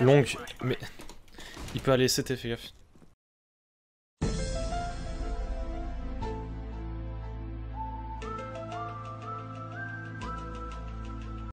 Longue, mais... Il peut aller c'était fais gaffe.